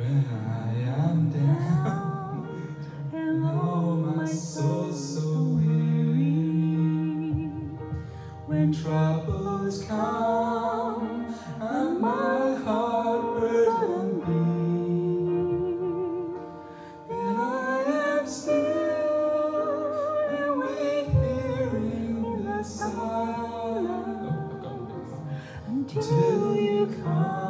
When I am down and oh my soul so weary, when troubles come and my heart burden me, then I am still and wait hearing the silence until you come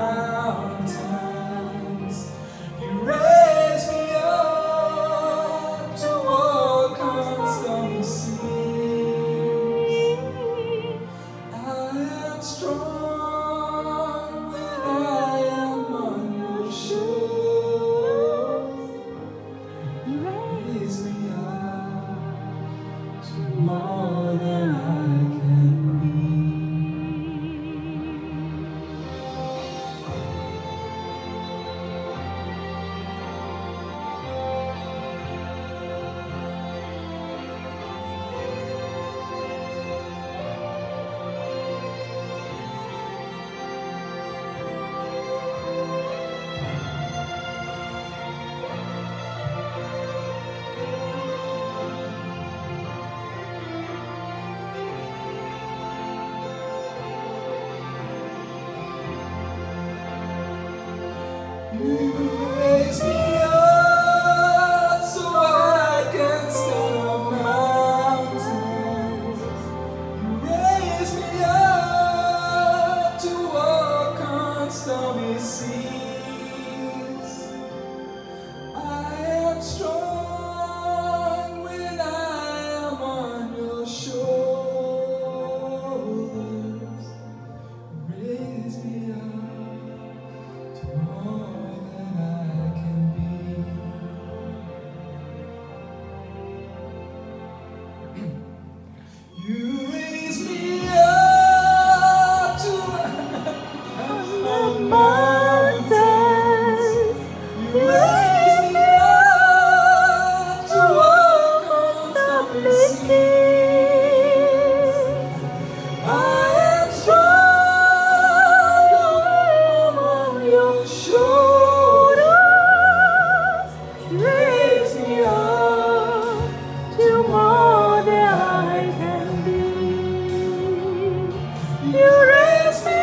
more than I Amém. Christmas.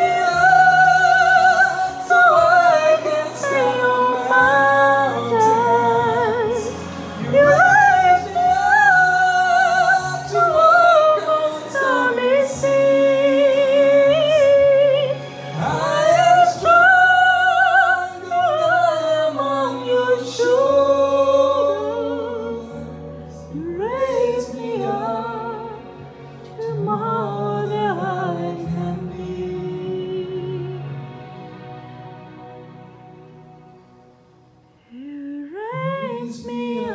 me.